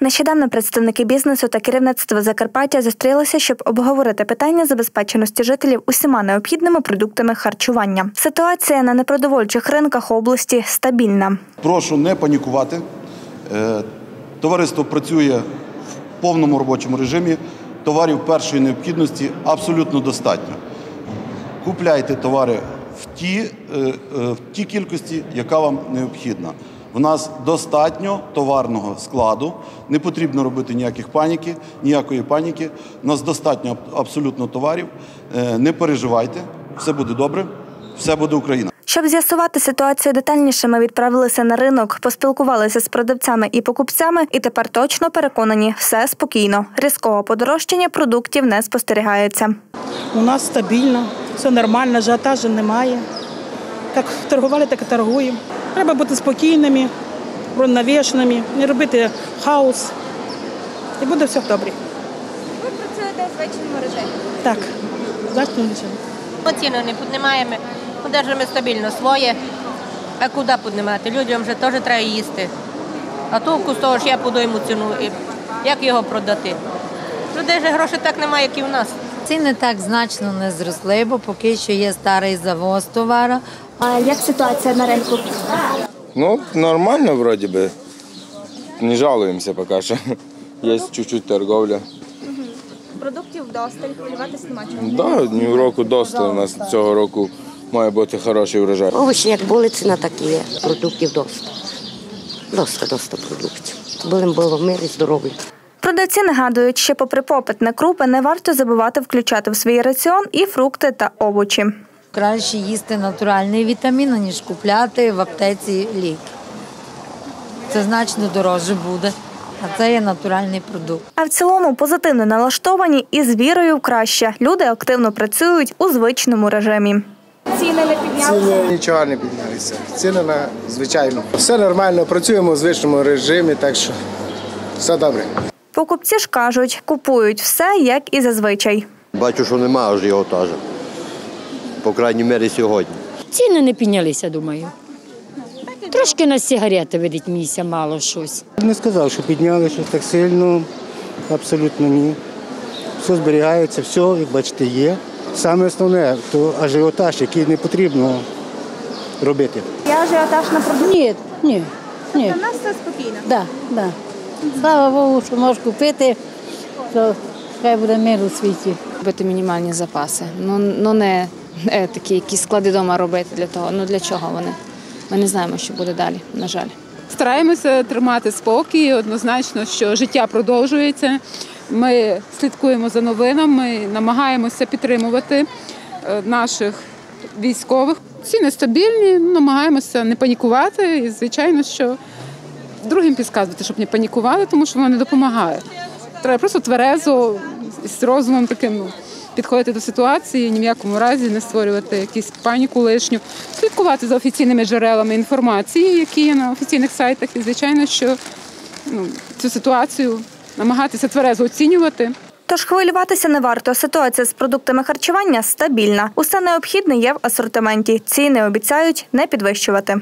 Нещодавно представники бізнесу та керівництво Закарпаття зустрілися, щоб обговорити питання забезпеченості жителів усіма необхідними продуктами харчування. Ситуація на непродовольчих ринках області стабільна. Прошу не панікувати. Е, Товариство працює в повному робочому режимі. Товарів першої необхідності абсолютно достатньо. Купляйте товари в ті, е, е, в ті кількості, яка вам необхідна. В нас достатньо товарного складу, не потрібно робити ніяких паніки, ніякої паніки. У нас достатньо абсолютно товарів. Е, Не переживайте, все буде добре, все буде Україна. Щоб з'ясувати ситуацію детальніше, ми відправилися на ринок, поспілкувалися з продавцями і покупцями, і тепер точно переконані, все спокійно. Різкого подорожчання продуктів не спостерігається. У нас стабільно, все нормально, ажіотажу немає. Як торгували, так і торгуємо. Треба бути спокійними, рівновішеними, не робити хаос. І буде все добре. Ви працюєте в звичайному режимі. Так, значно нічого. Ми ціну не піднімаємо, ми держимо стабільно своє. А куди піднімати? Людям вже теж треба їсти. А толку з того, що я подойму ціну, і як його продати? Людей же грошей так немає, як і в нас. Ціни так значно не зросли, бо поки що є старий завоз товару. А як ситуація на ринку? Ну, нормально вроде бы. Не жалуемся пока что. Есть чуть-чуть торговля. Продуктів вдосталь, хвилюватися нема чого. Да, ні в року доста. У нас цього року має бути хороший врожай. Овочі, як були, ціна так і є. Продуктів доста. Доста, доста продуктів. Будемо було мир і здоров'я. Продавці нагадують, що попри попит на крупи не варто забувати включати в свій раціон і фрукти та овочі. Краще їсти натуральний вітамін, ніж купляти в аптеці ліки. Це значно дорожче буде, а це є натуральний продукт. А в цілому позитивно налаштовані і з вірою в краще. Люди активно працюють у звичному режимі. Ціни нічого не піднялися. Ціни на звичайно. Все нормально, працюємо у звичному режимі, так що все добре. Покупці ж кажуть, купують все як і зазвичай. Бачу, що немає ажіотажу. По крайній мірі сьогодні. Ціни не піднялися, думаю. Трошки на сигарети видить місця мало щось. Не сказав, що підняли щось так сильно. Абсолютно ні. Все зберігається, все, як бачите, є. Саме основне, то ажіотаж, який не потрібно робити. Я ажіотаж на продукти. Ні, ні, ні. У нас все спокійно. Да, да. Слава Богу, що можеш купити, то хай буде мир у світі. робити мінімальні запаси. Ну, ну не, не такі якісь склади вдома робити для того. Ну для чого вони? Ми не знаємо, що буде далі, на жаль. Стараємося тримати спокій. Однозначно, що життя продовжується. Ми слідкуємо за новинами, намагаємося підтримувати е, наших військових. Ціни стабільні, намагаємося не панікувати. І, звичайно, що другим підказувати, щоб не панікували, тому що воно не допомагає. Треба просто тверезо з розумом таким ну, підходити до ситуації, ні в якому разі не створювати якусь паніку лишню, слідкувати за офіційними джерелами інформації, які є на офіційних сайтах, і звичайно, що ну, цю ситуацію намагатися тверезо оцінювати. Тож хвилюватися не варто. Ситуація з продуктами харчування стабільна. Усе необхідне є в асортименті. Ціни обіцяють не підвищувати.